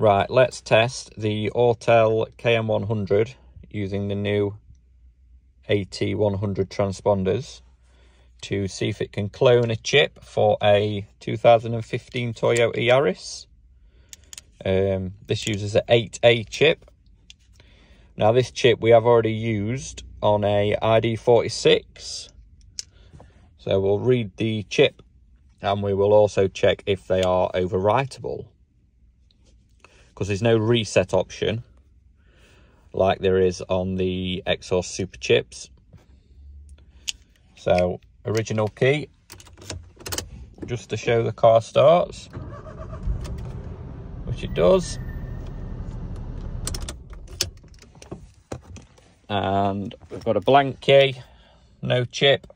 Right, let's test the Autel KM100 using the new AT100 transponders to see if it can clone a chip for a 2015 Toyota Yaris. Um, this uses an 8A chip. Now this chip we have already used on a ID46. So we'll read the chip and we will also check if they are overwritable because there's no reset option like there is on the Xhorse Super Chips. So, original key, just to show the car starts, which it does. And we've got a blank key, no chip.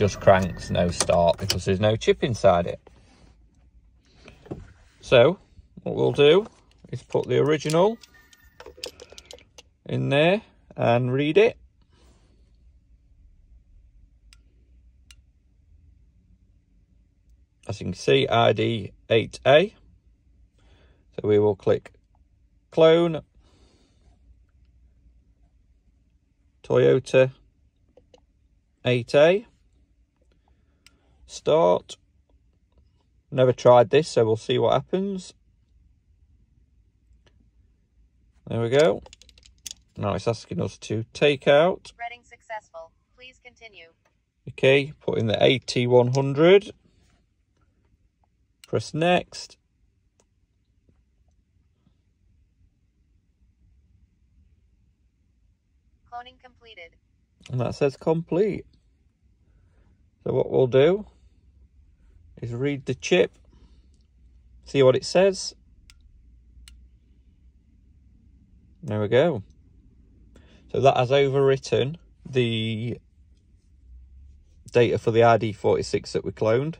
Just cranks, no start, because there's no chip inside it. So, what we'll do is put the original in there and read it. As you can see, ID 8A. So we will click clone Toyota 8A start. Never tried this, so we'll see what happens. There we go. Now it's asking us to take out. Reading successful. Please continue. Okay, put in the AT100. Press next. Cloning completed. And that says complete. So what we'll do is read the chip, see what it says. There we go. So that has overwritten the data for the ID46 that we cloned.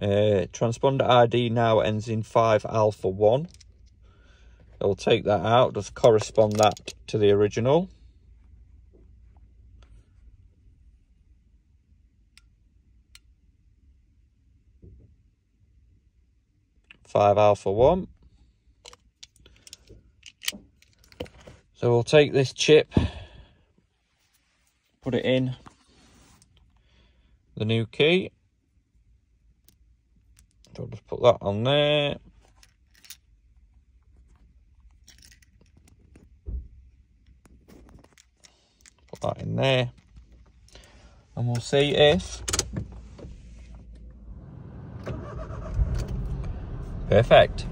Uh, transponder ID now ends in 5 alpha 1. I'll take that out, just correspond that to the original. 5 alpha 1. So we'll take this chip, put it in the new key. So I'll just put that on there. Put that in there. And we'll see if Perfect.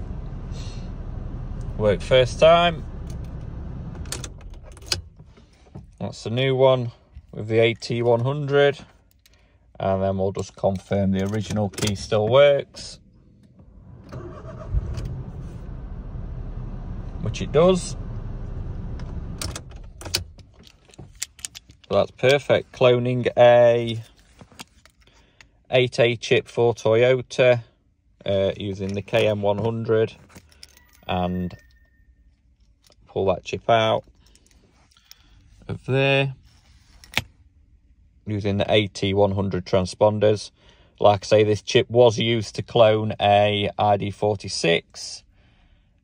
Worked first time. That's the new one with the AT100. And then we'll just confirm the original key still works. Which it does. So that's perfect. Cloning a 8A chip for Toyota uh, using the KM100 and pull that chip out of there using the AT100 transponders. Like I say, this chip was used to clone a ID46.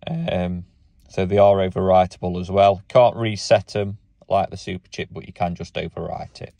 Um, so they are overwritable as well. Can't reset them like the super chip, but you can just overwrite it.